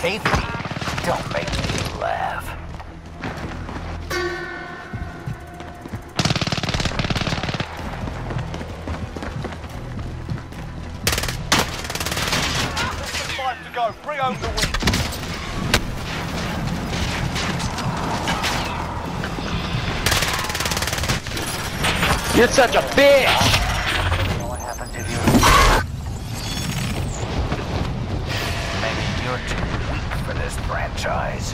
Safety don't make me laugh. Five to go. Bring home the win. You're such a bitch! You're too weak for this franchise.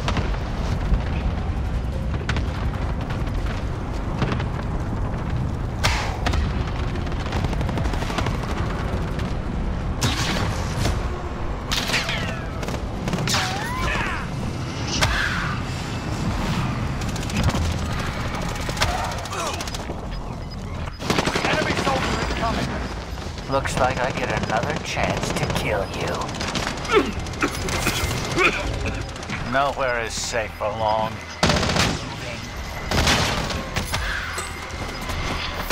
Looks like I get another chance to kill you. Nowhere is safe for long.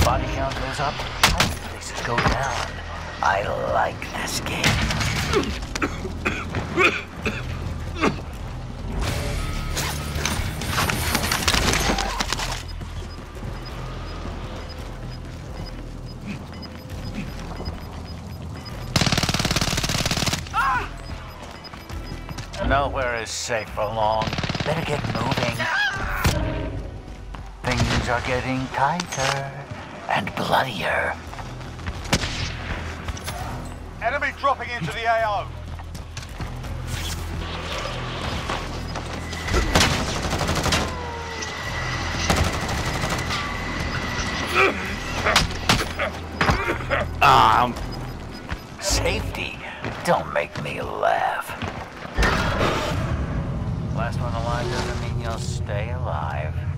Body count goes up, places go down. I like this game. Nowhere is safe for long. Better get moving. Things are getting tighter and bloodier. Enemy dropping into the AO. Um, Safety don't make me laugh. Last one alive doesn't mean you'll stay alive.